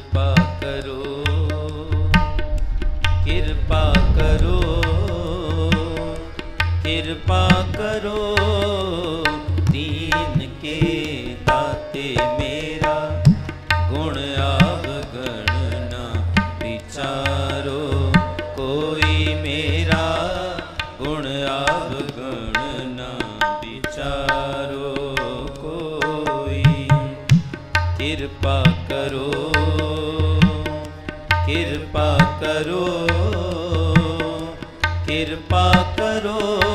ਕਿਰਪਾ ਕਰੋ ਕਿਰਪਾ ਕਰੋ ਕਿਰਪਾ ਕਰੋ। ਕਿਰਪਾ ਕਰੋ ਕਿਰਪਾ ਕਰੋ।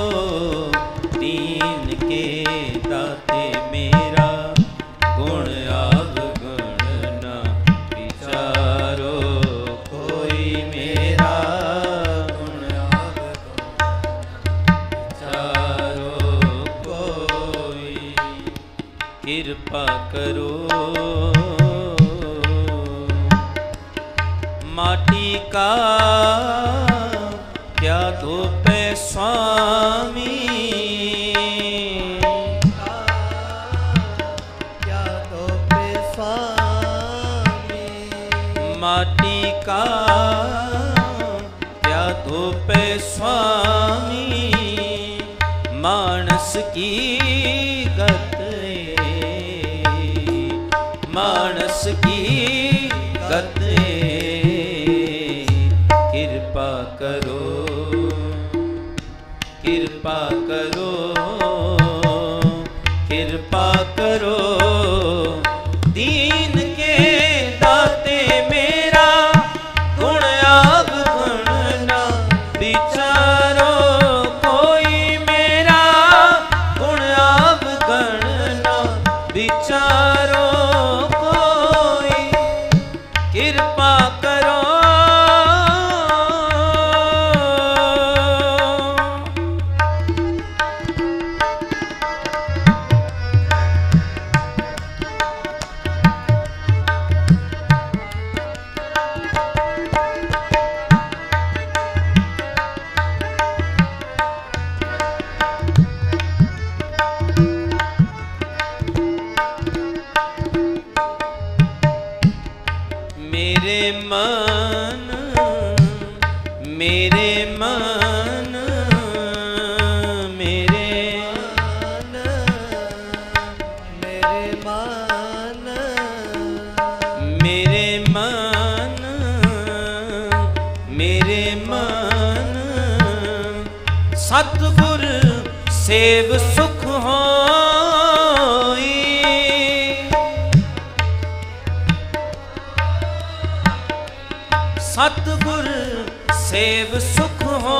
क्या तो धूप स्वामी? क्या तो धूप स्वामी? माटी का क्या तो धूप स्वामी? मानस की कृपा करो कृपा करो। सेव सुख हो सतगुर सेव सुख हो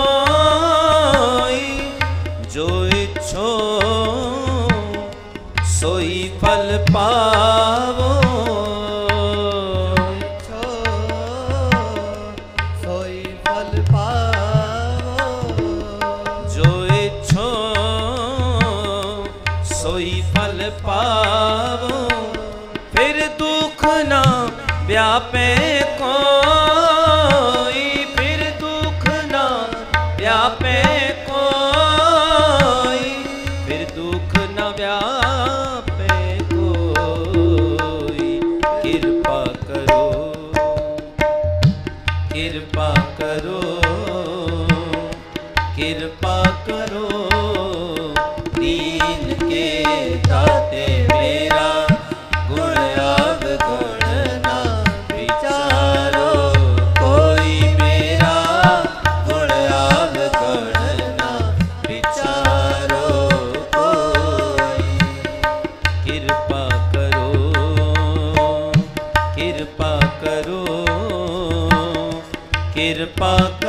जो इच्छो सोई फल पावो। कृपा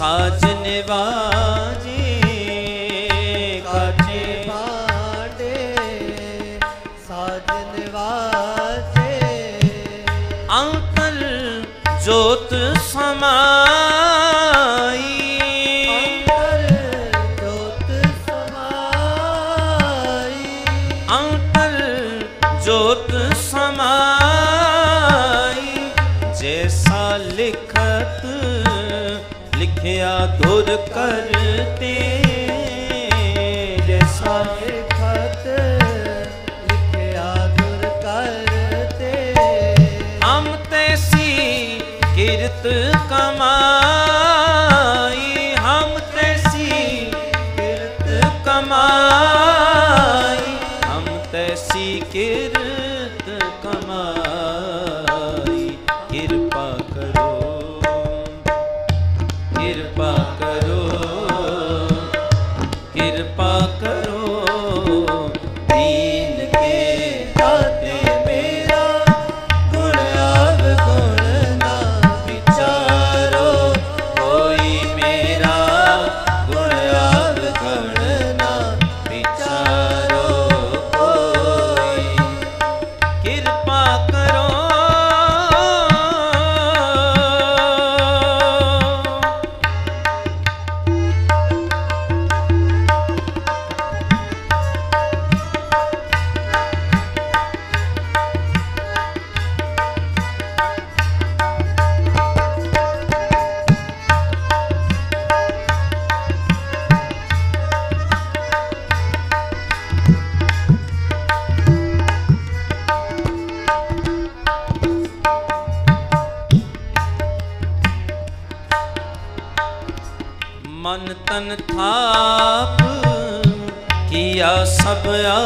साजने बाजे काटे बाटे। साजने बाजे अंकल जोत समा सुर करते जैसा करते। हम तैसी कीर्त कमाई, हम तैसी कीर्त कमाई, हम तैसी कीर्त कृपा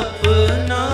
ਆਪਣਾ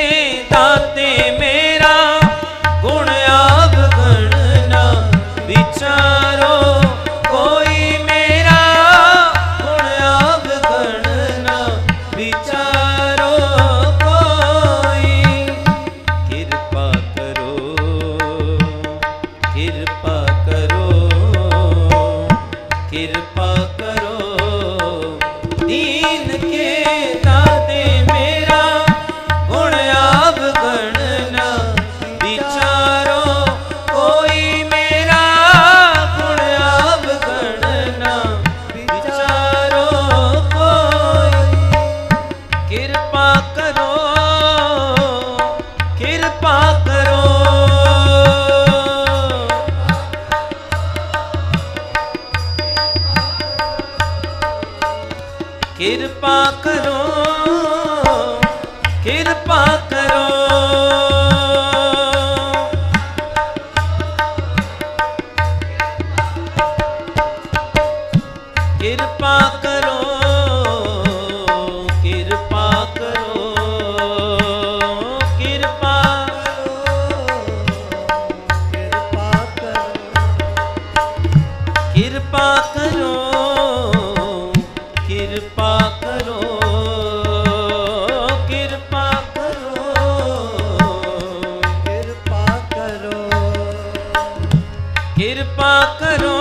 कृपा करो।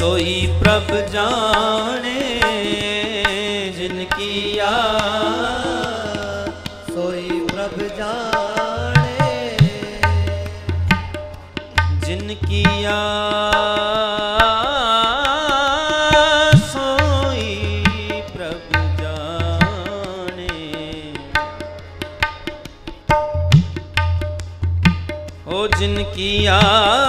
सोई प्रभ जाने जिनकी याद। सोई प्रभ जाने जिनकी याद। सोई प्रभ जाने। ओ जिनकी याद।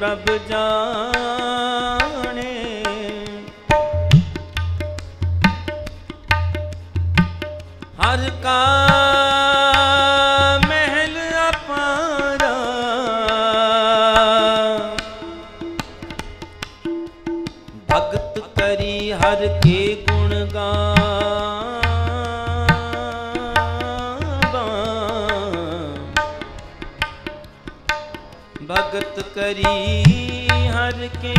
ਪ੍ਰਭ ਜਾਣੇ। ਹਰ ਕਾ ਕਰੀ ਹਰ ਕੇ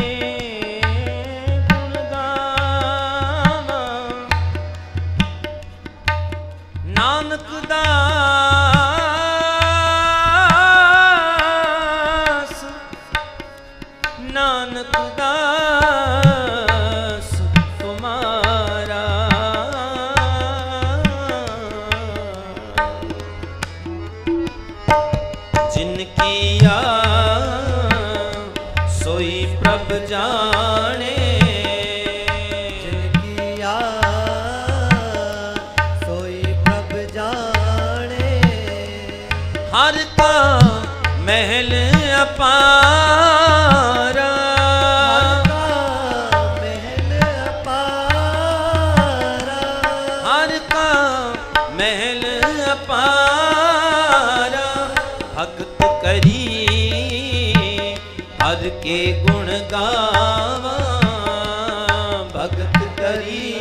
ਨਾਨਕ ਦਾ Hari.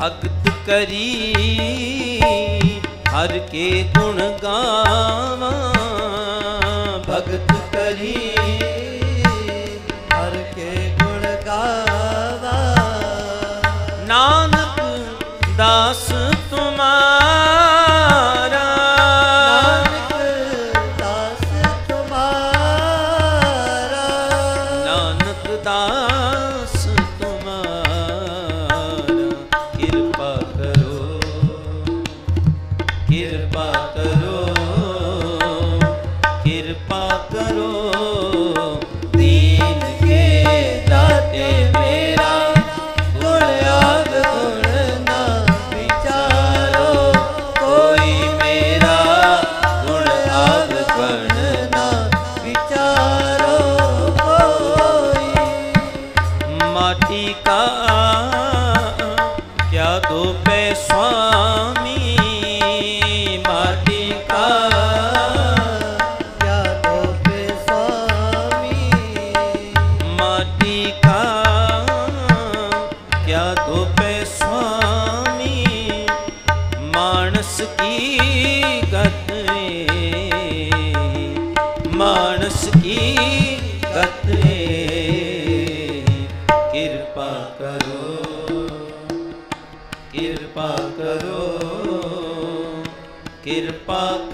ਭਗਤ ਕਰੀ ਹਰ ਕੇ ਗੁਣ ਗਾਵਾਂ।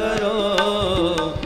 करो।